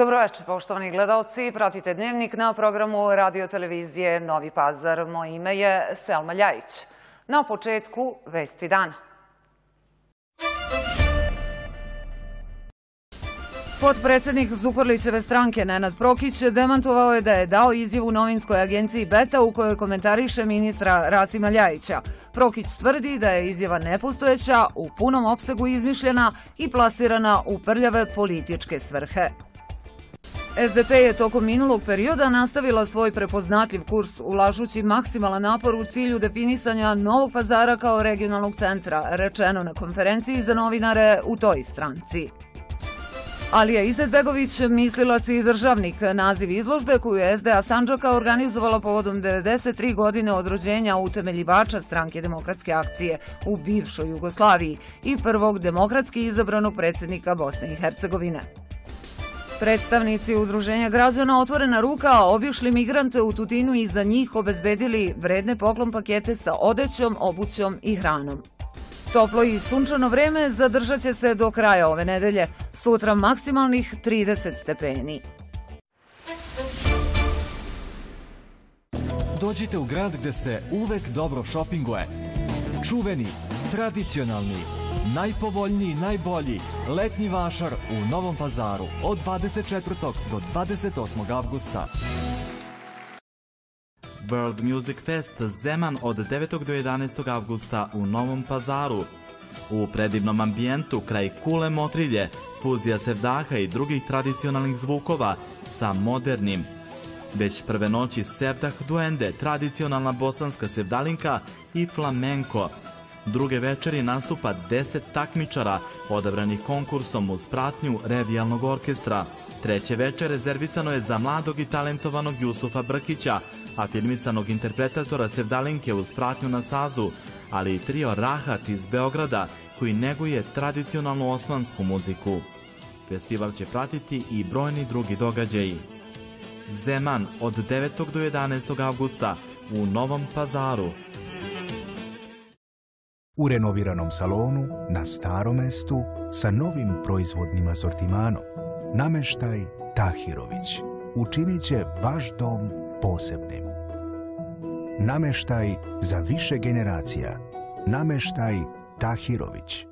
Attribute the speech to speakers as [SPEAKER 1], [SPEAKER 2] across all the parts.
[SPEAKER 1] Dobroveče, poštovani gledalci. Pratite dnevnik na programu radio televizije Novi Pazar. Moje ime je Selma Ljajić. Na početku Vesti dana. Podpredsednik Zukorlićeve stranke Nenad Prokić demantovao je da je dao izjavu novinskoj agenciji Beta u kojoj komentariše ministra Rasima Ljajića. Prokić tvrdi da je izjava nepostojeća, u punom opsegu izmišljena i plasirana u prljave političke svrhe. SDP je tokom minulog perioda nastavila svoj prepoznatljiv kurs ulažući maksimalan napor u cilju definisanja Novog pazara kao regionalnog centra, rečeno na konferenciji za novinare u toj stranci. Alija Izetbegović, mislilac i državnik, naziv izložbe koju je SDA Sanđaka organizovala povodom 93 godine od rođenja utemeljivača stranke demokratske akcije u bivšoj Jugoslaviji i prvog demokratski izabranog predsjednika Bosne i Hercegovine. Predstavnici Udruženja građana Otvorena ruka obišli migrante u Tutinu i za njih obezbedili vredne poklon pakete sa odećom, obućom i hranom. Toplo i sunčano vreme zadržat će se do kraja ove nedelje, sutra maksimalnih 30 stepeni.
[SPEAKER 2] Dođite u grad gde se uvek dobro šopinguje. Čuveni, tradicionalni, najpovoljniji, najbolji letnji vašar u Novom pazaru od 24. do 28. avgusta.
[SPEAKER 3] World Music Fest Zeman od 9. do 11. avgusta u Novom pazaru. U predivnom ambijentu kraj Kule Motrilje, fuzija sevdaha i drugih tradicionalnih zvukova sa modernim. Već prve noći sevdah duende, tradicionalna bosanska sevdalinka i flamenko – Druge večeri nastupa 10 takmičara odabranih konkursom uz pratnju revijalnog orkestra. Treće veče rezervisano je za mladog i talentovanog Jusufa Brkića, afirmisanog interpretatora Sevdalinke uz pratnju na sazu, ali i trio Rahat iz Beograda koji neguje tradicionalnu osmansku muziku. Festival će pratiti i brojni drugi događaji. Zeman od 9. do 11. avgusta u Novom pazaru
[SPEAKER 4] u renoviranom salonu na starom mestu sa novim proizvodnim asortimanom. Nameštaj Tahirović učinit će vaš dom posebnim. Nameštaj za više generacija. Nameštaj Tahirović.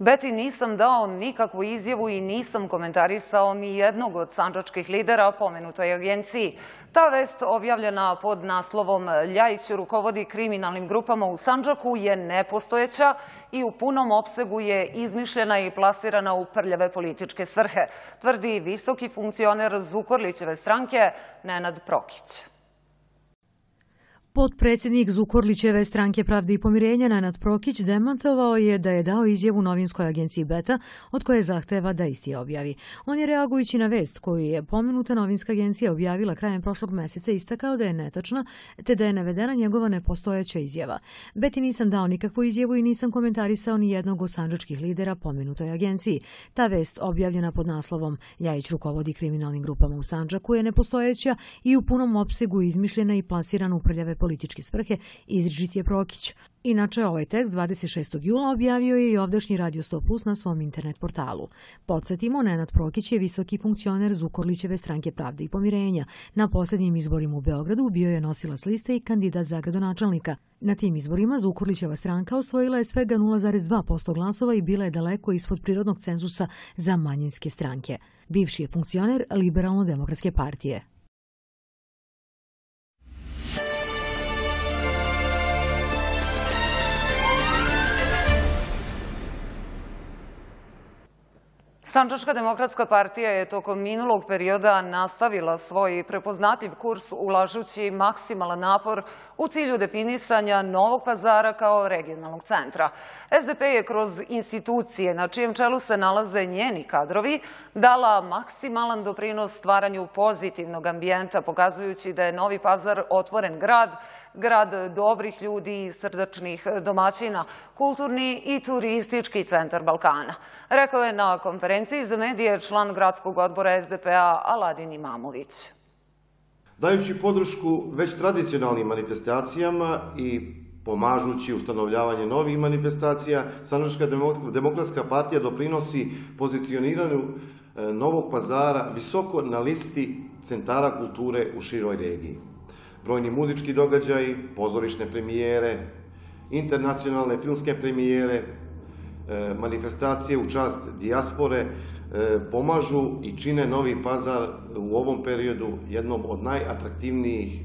[SPEAKER 1] Beti nisam dao nikakvu izjavu i nisam komentarisao ni jednog od sanđačkih lidera pomenutoj agenciji. Ta vest objavljena pod naslovom Ljajić rukovodi kriminalnim grupama u Sanđaku je nepostojeća i u punom opsegu je izmišljena i plasirana u prljave političke svrhe, tvrdi visoki funkcioner Zukorlićeve stranke Nenad Prokić.
[SPEAKER 5] Podpredsjednik Zukorlićeve stranke Pravde i pomirenja Nenad Prokić demantovao je da je dao izjavu novinskoj agenciji Beta od koje zahteva da isti objavi. On je reagujući na vest koju je pomenuta novinska agencija objavila krajem prošlog meseca istakao da je netačna te da je navedena njegova nepostojeća izjava. Beti nisam dao nikakvu izjavu i nisam komentarisao ni jednog od sanđačkih lidera pomenutoj agenciji. Ta vest objavljena pod naslovom Ljajić rukovodi kriminalnim grupama u Sanđaku je nepostojeća i u punom opsegu izmišljena i plasirana u političke svrhe, izričit je Prokić. Inače, ovaj tekst 26. jula objavio je i ovdašnji Radio 100 Plus na svom internet portalu. Podsjetimo, Nenad Prokić je visoki funkcioner Zukorlićeve stranke Pravde i pomirenja. Na posljednjim izborima u Beogradu bio je nosilac liste i kandidat za gradonačelnika. Na tim izborima Zukorlićeva stranka osvojila je svega 0,2% glasova i bila je daleko ispod prirodnog cenzusa za manjinske stranke. Bivši je funkcioner Liberalno-demokratske partije.
[SPEAKER 1] Sančačka demokratska partija je tokom minulog perioda nastavila svoj prepoznatljiv kurs ulažući maksimalan napor u cilju definisanja Novog pazara kao regionalnog centra. SDP je kroz institucije na čijem čelu se nalaze njeni kadrovi dala maksimalan doprinos stvaranju pozitivnog ambijenta, pokazujući da je Novi pazar otvoren grad, grad dobrih ljudi i srdačnih domaćina, kulturni i turistički centar Balkana. Rekao je na konferenciji za medije član gradskog odbora SDP-a Aladin Imamović.
[SPEAKER 6] Dajući podršku već tradicionalnim manifestacijama i pomažući ustanovljavanje novih manifestacija, Sandžačka demokratska partija doprinosi pozicioniranju e, Novog pazara visoko na listi centara kulture u široj regiji. Brojni muzički događaji, pozorišne premijere, internacionalne filmske premijere, e, manifestacije u čast dijaspore e, pomažu i čine Novi Pazar u ovom periodu jednom od najatraktivnijih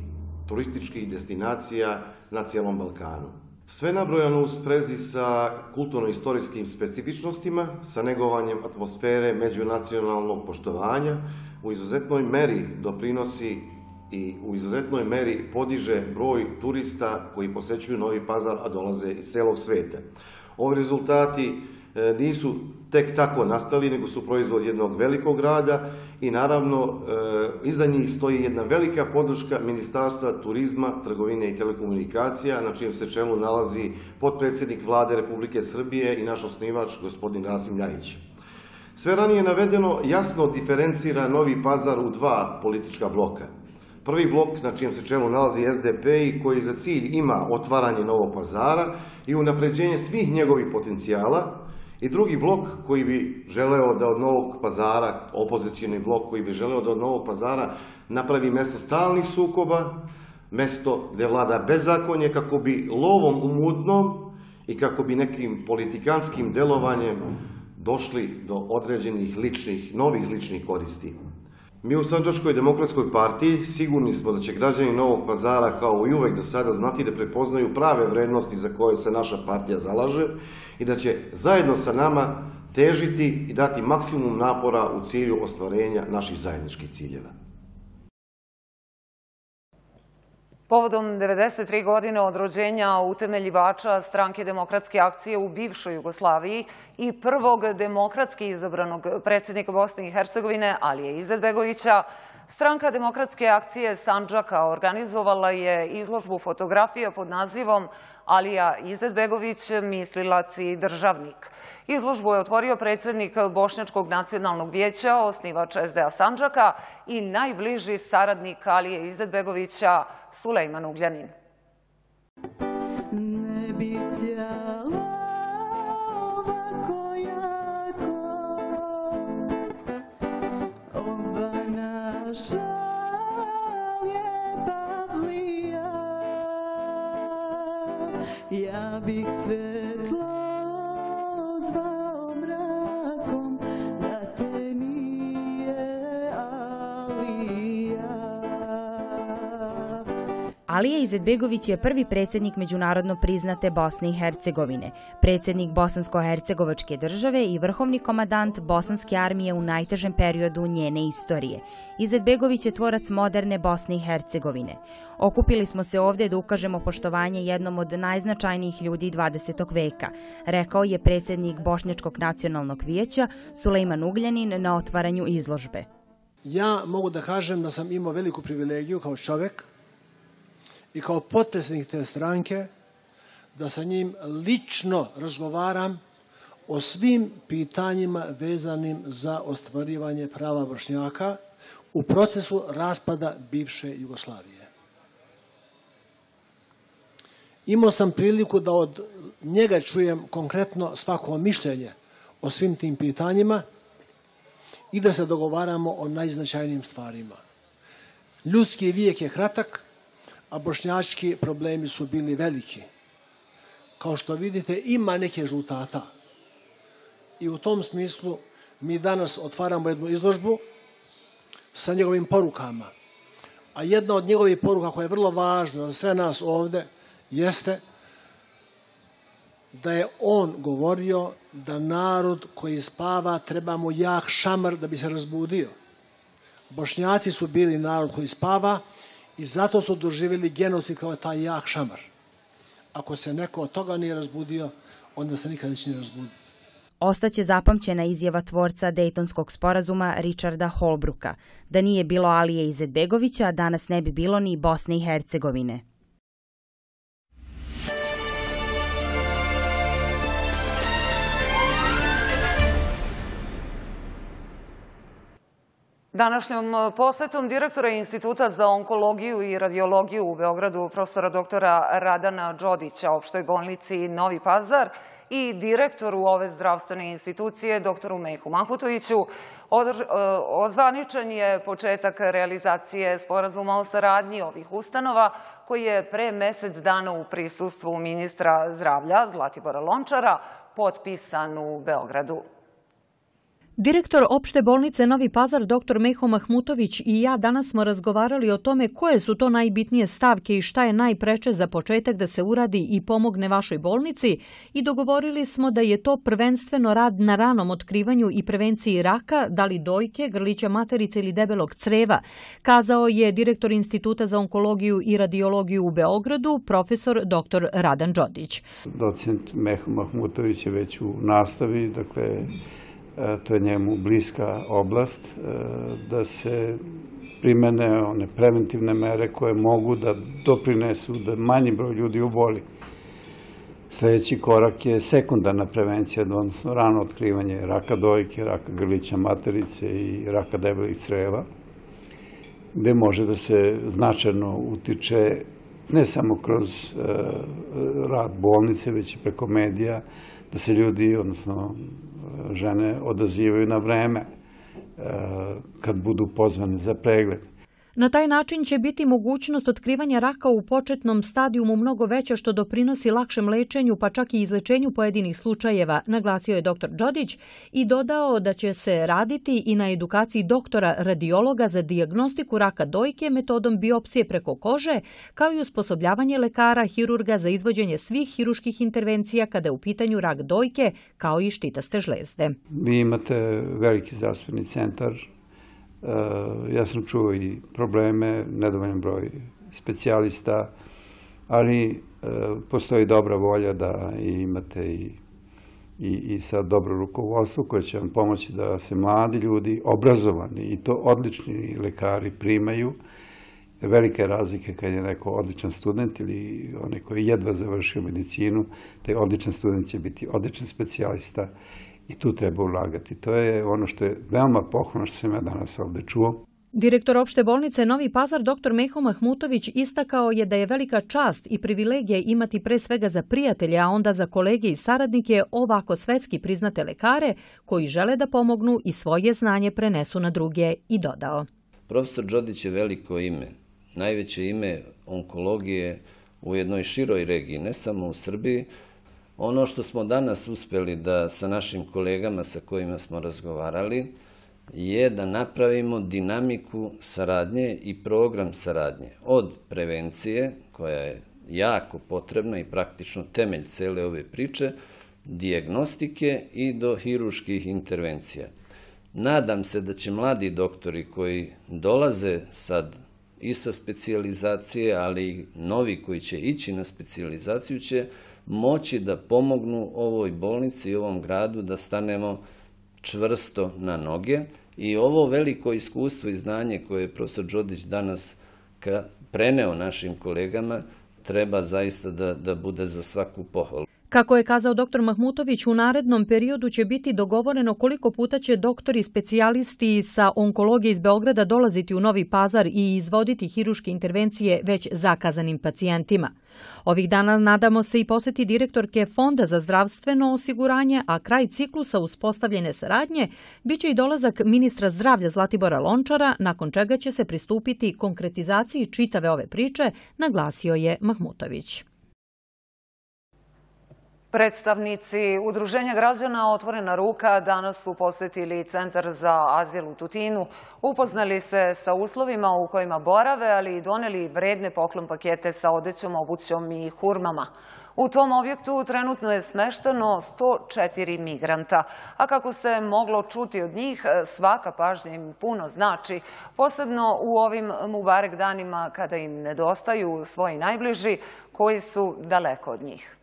[SPEAKER 6] turističkih destinacija na cijelom Balkanu. Sve nabrojano u sprezi sa kulturno-istorijskim specifičnostima, sa negovanjem atmosfere međunacionalnog poštovanja, u izuzetnoj meri doprinosi i u izuzetnoj meri podiže broj turista koji posećuju Novi Pazar, a dolaze iz celog sveta. Ovi rezultati e, nisu tek tako nastali, nego su proizvod jednog velikog rada i naravno e, iza njih stoji jedna velika podrška Ministarstva turizma, trgovine i telekomunikacija, na čijem se čelu nalazi potpredsjednik vlade Republike Srbije i naš osnivač gospodin Rasim Ljajić. Sve ranije navedeno jasno diferencira Novi Pazar u dva politička bloka. Prvi blok na čijem se čelu nalazi SDP i koji za cilj ima otvaranje Novog pazara i unapređenje svih njegovih potencijala, i drugi blok koji bi želeo da od Novog pazara, opozicijni blok koji bi želeo da od Novog pazara napravi mesto stalnih sukoba, mesto gde vlada bezakonje kako bi lovom umutnom i kako bi nekim politikanskim delovanjem došli do određenih ličnih, novih ličnih koristi. Mi u Sanđačkoj demokratskoj partiji sigurni smo da će građani Novog pazara kao i uvek do sada znati da prepoznaju prave vrednosti za koje se naša partija zalaže i da će zajedno sa nama težiti i dati maksimum napora u cilju ostvarenja naših zajedničkih ciljeva.
[SPEAKER 1] Povodom 93 godine od rođenja utemeljivača stranke demokratske akcije u bivšoj Jugoslaviji i prvog demokratski izabranog predsjednika Bosne i Hercegovine, Alije Izetbegovića, Stranka demokratske akcije Sanđaka organizovala je izložbu fotografija pod nazivom Alija Izetbegović, mislilac i državnik. Izložbu je otvorio predsjednik Bošnjačkog nacionalnog vijeća, osnivač SDA Sanđaka i najbliži saradnik Alije Izetbegovića, Sulejman Ugljanin. Ne bi sjela ovako ja bih Alija
[SPEAKER 7] Izetbegović je prvi predsjednik međunarodno priznate Bosne i Hercegovine, predsjednik Bosansko-Hercegovačke države i vrhovni komadant Bosanske armije u najtežem periodu njene istorije. Izetbegović je tvorac moderne Bosne i Hercegovine. Okupili smo se ovdje da ukažemo poštovanje jednom od najznačajnijih ljudi 20. veka, rekao je predsjednik Bošnjačkog nacionalnog vijeća Sulejman Ugljanin na otvaranju izložbe.
[SPEAKER 5] Ja mogu da kažem da sam imao veliku privilegiju kao čovjek i kao potresnik te stranke da sa njim lično razgovaram o svim pitanjima vezanim za ostvarivanje prava vršnjaka u procesu raspada bivše Jugoslavije. Imao sam priliku da od njega čujem konkretno svako mišljenje o svim tim pitanjima i da se dogovaramo o najznačajnijim stvarima. Ljudski vijek je kratak, a bošnjački problemi su bili veliki. Kao što vidite, ima neke rezultata. I u tom smislu mi danas otvaramo jednu izložbu sa njegovim porukama. A jedna od njegovih poruka koja je vrlo važna za sve nas ovdje jeste da je on govorio da narod koji spava treba mu jak šamar da bi se razbudio. Bošnjaci su bili narod koji spava i zato su doživjeli genocid kao taj jak šamar. Ako se neko od toga nije razbudio, onda se nikad neće ne razbuditi.
[SPEAKER 7] Ostaće zapamćena izjava tvorca Dejtonskog sporazuma Richarda Holbruka. Da nije bilo Alije Izetbegovića, danas ne bi bilo ni Bosne i Hercegovine.
[SPEAKER 1] Današnjom e, posetom direktora Instituta za onkologiju i radiologiju u Beogradu, profesora doktora Radana Đodića, opštoj bolnici Novi Pazar i direktoru ove zdravstvene institucije, doktoru Mehu Mahmutoviću, e, ozvaničen je početak realizacije sporazuma o saradnji ovih ustanova, koji je pre mesec dana u prisustvu ministra zdravlja Zlatibora Lončara potpisan u Beogradu.
[SPEAKER 8] Direktor opšte bolnice Novi Pazar, dr. Meho Mahmutović i ja danas smo razgovarali o tome koje su to najbitnije stavke i šta je najpreče za početak da se uradi i pomogne vašoj bolnici i dogovorili smo da je to prvenstveno rad na ranom otkrivanju i prevenciji raka, da li dojke, grlića materice ili debelog creva, kazao je direktor Instituta za onkologiju i radiologiju u Beogradu, profesor dr. Radan Đodić.
[SPEAKER 9] Docent Meho Mahmutović je već u nastavi, dakle, to je njemu bliska oblast, e, da se primene one preventivne mere koje mogu da doprinesu da manji broj ljudi uboli. Sledeći korak je sekundarna prevencija, odnosno rano otkrivanje raka dojke, raka grlića materice i raka debelih creva, gde može da se značajno utiče ne samo kroz e, rad bolnice, već i preko medija, da se ljudi, odnosno žene odazivaju na vreme e, kad budu pozvane za pregled.
[SPEAKER 8] Na taj način će biti mogućnost otkrivanja raka u početnom stadijumu mnogo veća što doprinosi lakšem lečenju pa čak i izlečenju pojedinih slučajeva, naglasio je dr. Đodić i dodao da će se raditi i na edukaciji doktora radiologa za diagnostiku raka dojke metodom biopsije preko kože, kao i usposobljavanje lekara hirurga za izvođenje svih hiruških intervencija kada je u pitanju rak dojke, kao i štitaste žlezde.
[SPEAKER 9] Vi imate veliki zdravstveni centar ja sam čuo i probleme, nedovoljan broj specijalista, ali eh, postoji dobra volja da imate i i, i sa dobro rukovodstvo koje će vam pomoći da se mladi ljudi, obrazovani i to odlični lekari primaju. Velike razlike kad je neko odličan student ili onaj koji jedva završio medicinu, taj odličan student će biti odličan specijalista i tu treba ulagati. To je ono što je veoma pohvalno što sam ja danas ovde čuo.
[SPEAKER 8] Direktor opšte bolnice Novi Pazar dr. Meho Mahmutović istakao je da je velika čast i privilegija imati pre svega za prijatelje, a onda za kolege i saradnike ovako svetski priznate lekare koji žele da pomognu i svoje znanje prenesu na druge i dodao.
[SPEAKER 10] Profesor Đodić je veliko ime, najveće ime onkologije u jednoj široj regiji, ne samo u Srbiji, Ono što smo danas uspeli da sa našim kolegama sa kojima smo razgovarali je da napravimo dinamiku saradnje i program saradnje od prevencije, koja je jako potrebna i praktično temelj cele ove priče, diagnostike i do hiruških intervencija. Nadam se da će mladi doktori koji dolaze sad i sa specijalizacije, ali i novi koji će ići na specijalizaciju će moći da pomognu ovoj bolnici i ovom gradu da stanemo čvrsto na noge i ovo veliko iskustvo i znanje koje je profesor Đodić danas preneo našim kolegama treba zaista da, da bude za svaku pohvalu.
[SPEAKER 8] Kako je kazao dr. Mahmutović, u narednom periodu će biti dogovoreno koliko puta će doktori specijalisti sa onkologije iz Beograda dolaziti u Novi Pazar i izvoditi hiruške intervencije već zakazanim pacijentima. Ovih dana nadamo se i poseti direktorke Fonda za zdravstveno osiguranje, a kraj ciklusa uspostavljene saradnje biće i dolazak ministra zdravlja Zlatibora Lončara, nakon čega će se pristupiti konkretizaciji čitave ove priče, naglasio je Mahmutović.
[SPEAKER 1] Predstavnici Udruženja građana Otvorena ruka danas su posetili Centar za azil u Tutinu, upoznali se sa uslovima u kojima borave, ali i doneli vredne poklon pakete sa odećom, obućom i hurmama. U tom objektu trenutno je smešteno 104 migranta, a kako se moglo čuti od njih, svaka pažnja im puno znači, posebno u ovim Mubarek danima kada im nedostaju svoji najbliži koji su daleko od njih.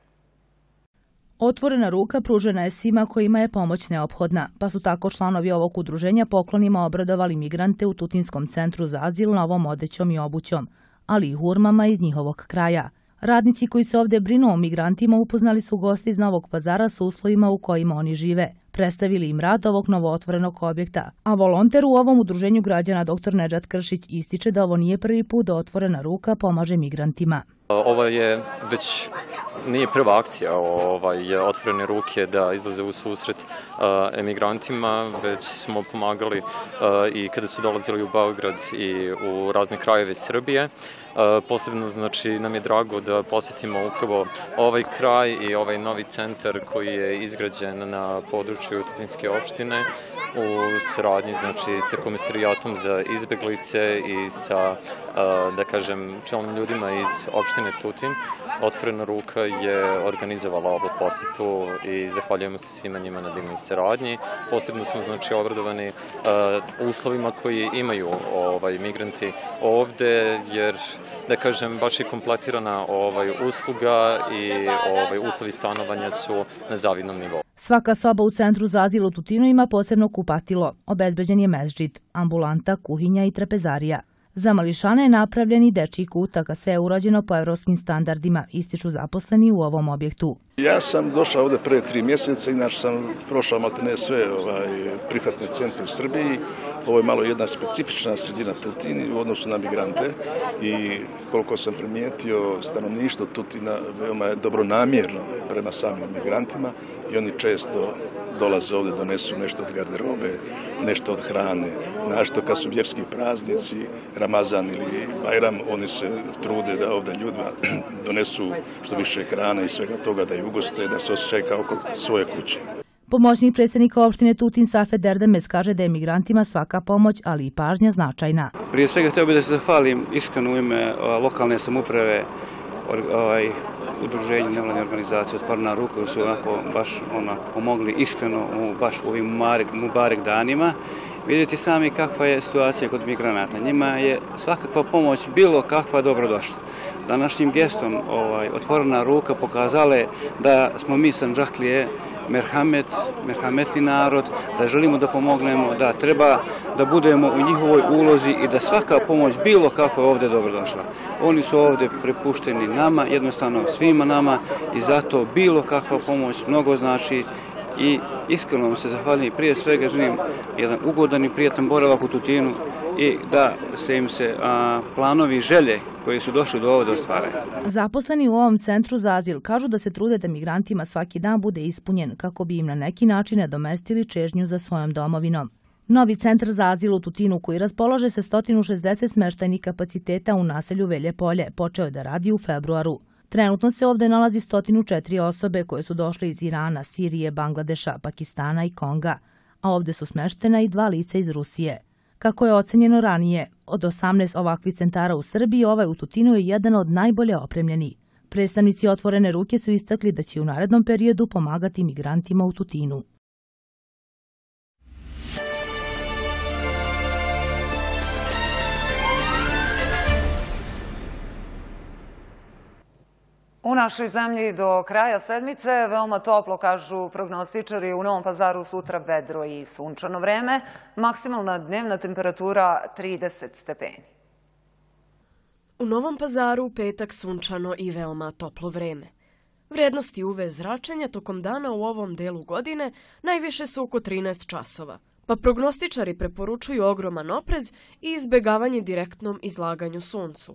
[SPEAKER 11] Otvorena ruka pružena je svima kojima je pomoć neophodna, pa su tako članovi ovog udruženja poklonima obradovali migrante u Tutinskom centru za azil novom odećom i obućom, ali i hurmama iz njihovog kraja. Radnici koji se ovde brinu o migrantima upoznali su gosti iz Novog pazara sa uslovima u kojima oni žive. Predstavili im rad ovog novootvorenog objekta. A volonter u ovom udruženju građana dr. Nedžat Kršić ističe da ovo nije prvi put da otvorena ruka pomaže migrantima.
[SPEAKER 12] Ovo je već nije prva akcija ovaj, otvorene ruke da izlaze u susret uh, emigrantima, već smo pomagali uh, i kada su dolazili u Beograd i u razne krajeve Srbije. Uh, posebno znači nam je drago da posetimo upravo ovaj kraj i ovaj novi centar koji je izgrađen na području Tutinske opštine u saradnji znači sa komisarijatom za izbeglice i sa da kažem čelnim ljudima iz opštine Tutin. Otvorena ruka je organizovala ovu posetu i zahvaljujemo se svima njima na divnoj saradnji. Posebno smo znači obradovani uslovima koji imaju ovaj migranti ovde jer da kažem baš je kompletirana ovaj usluga i ovaj uslovi stanovanja su na zavidnom nivou.
[SPEAKER 11] Svaka soba u centru za azil u Tutinu ima posebno kupatilo. Obezbeđen je mezđit, ambulanta, kuhinja i trapezarija. Za mališane je napravljen i dečiji kutak, a sve je urađeno po evropskim standardima, ističu zaposleni u ovom objektu.
[SPEAKER 13] Ja sam došao ovde pre tri mjeseca, inače sam prošao matene sve ovaj, prihvatne centre u Srbiji. Ovo je malo jedna specifična sredina Tutini u odnosu na migrante i koliko sam primijetio, stanovništvo Tutina veoma je dobronamjerno prema samim migrantima i oni često dolaze ovde, donesu nešto od garderobe, nešto od hrane. Našto kad su vjerski praznici, Ramazan ili Bajram, oni se trude da ovde ljudima donesu što više hrane i svega toga, da ih ugoste, da se osjećaju kao kod svoje kuće.
[SPEAKER 11] Pomoćnik predsjednika opštine Tutin Safe Derdemes kaže da je migrantima svaka pomoć, ali i pažnja značajna.
[SPEAKER 14] Prije svega htio bih da se zahvalim iskreno u ime lokalne samuprave ovaj, udruženju nevladne organizacije Otvorena ruka koji su onako baš ona, pomogli iskreno u baš u ovim Mubarek, Mubarek danima. Vidjeti sami kakva je situacija kod migranata. Njima je svakakva pomoć bilo kakva dobrodošla. Današnjim gestom ovaj, Otvorena ruka pokazale da smo mi Sanđaklije merhamet, merhametli narod, da želimo da pomognemo, da treba da budemo u njihovoj ulozi i da svaka pomoć bilo kakva je ovde dobrodošla. Oni su ovde prepušteni nama, jednostavno svima nama i zato bilo kakva pomoć mnogo znači i iskreno vam se zahvaljujem prije svega želim jedan ugodan i prijatan boravak u Tutinu i da se im se a, planovi želje koji su došli do ovo da ostvaraju.
[SPEAKER 11] Zaposleni u ovom centru za azil kažu da se trude da migrantima svaki dan bude ispunjen kako bi im na neki način nadomestili čežnju za svojom domovinom. Novi centar za azil u Tutinu koji raspolaže se 160 smeštajnih kapaciteta u naselju Velje polje počeo je da radi u februaru. Trenutno se ovde nalazi 104 osobe koje su došle iz Irana, Sirije, Bangladeša, Pakistana i Konga, a ovde su smeštena i dva lica iz Rusije. Kako je ocenjeno ranije, od 18 ovakvih centara u Srbiji, ovaj u Tutinu je jedan od najbolje opremljeni. Predstavnici otvorene ruke su istakli da će u narednom periodu pomagati migrantima u Tutinu.
[SPEAKER 1] U našoj zemlji do kraja sedmice veoma toplo, kažu prognostičari, u Novom pazaru sutra vedro i sunčano vreme, maksimalna dnevna temperatura 30 stepeni.
[SPEAKER 15] U Novom pazaru petak sunčano i veoma toplo vreme. Vrednosti UV zračenja tokom dana u ovom delu godine najviše su oko 13 časova, pa prognostičari preporučuju ogroman oprez i izbegavanje direktnom izlaganju suncu.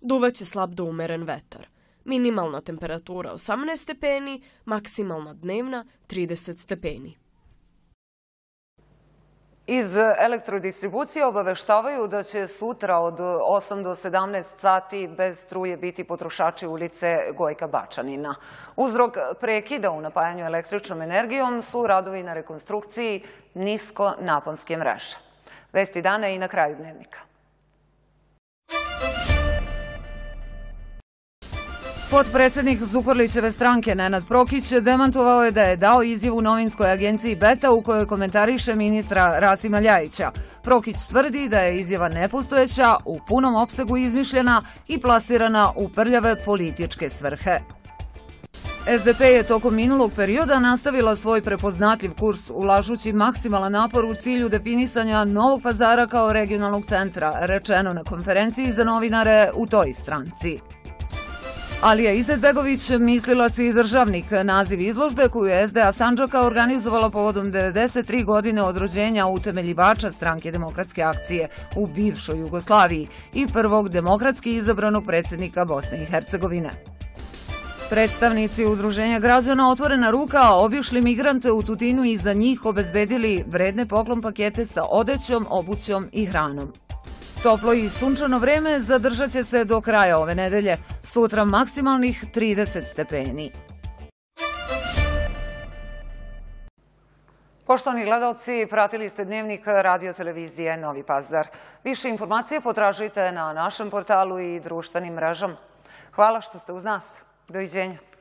[SPEAKER 15] Duvaće slab do umeren vetar. Minimalna temperatura 18 stepeni, maksimalna dnevna 30 stepeni.
[SPEAKER 1] Iz elektrodistribucije obaveštavaju da će sutra od 8 do 17 sati bez struje biti potrošači ulice Gojka Bačanina. Uzrok prekida u napajanju električnom energijom su radovi na rekonstrukciji nisko naponske mreže. Vesti dana i na kraju dnevnika. Potpredsednik Zukorlićeve stranke Nenad Prokić demantovao je da je dao izjavu novinskoj agenciji Beta u kojoj komentariše ministra Rasima Ljajića. Prokić tvrdi da je izjava nepostojeća, u punom opsegu izmišljena i plasirana u prljave političke svrhe. SDP je tokom minulog perioda nastavila svoj prepoznatljiv kurs ulažući maksimalan napor u cilju definisanja Novog pazara kao regionalnog centra, rečeno na konferenciji za novinare u toj stranci. Alija Izetbegović, mislilac i državnik, naziv izložbe koju je SDA Sanđaka organizovala povodom 93 godine od rođenja utemeljivača stranke demokratske akcije u bivšoj Jugoslaviji i prvog demokratski izabranog predsjednika Bosne i Hercegovine. Predstavnici Udruženja građana Otvorena ruka obišli migrante u Tutinu i za njih obezbedili vredne poklon pakete sa odećom, obućom i hranom. Toplo i sunčano vreme zadržat će se do kraja ove nedelje, sutra maksimalnih 30 stepeni. Poštovani gledalci, pratili ste dnevnik radio televizije Novi Pazar. Više informacije potražujte na našem portalu i društvenim mrežama. Hvala što ste uz nas. Doviđenja.